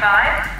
45.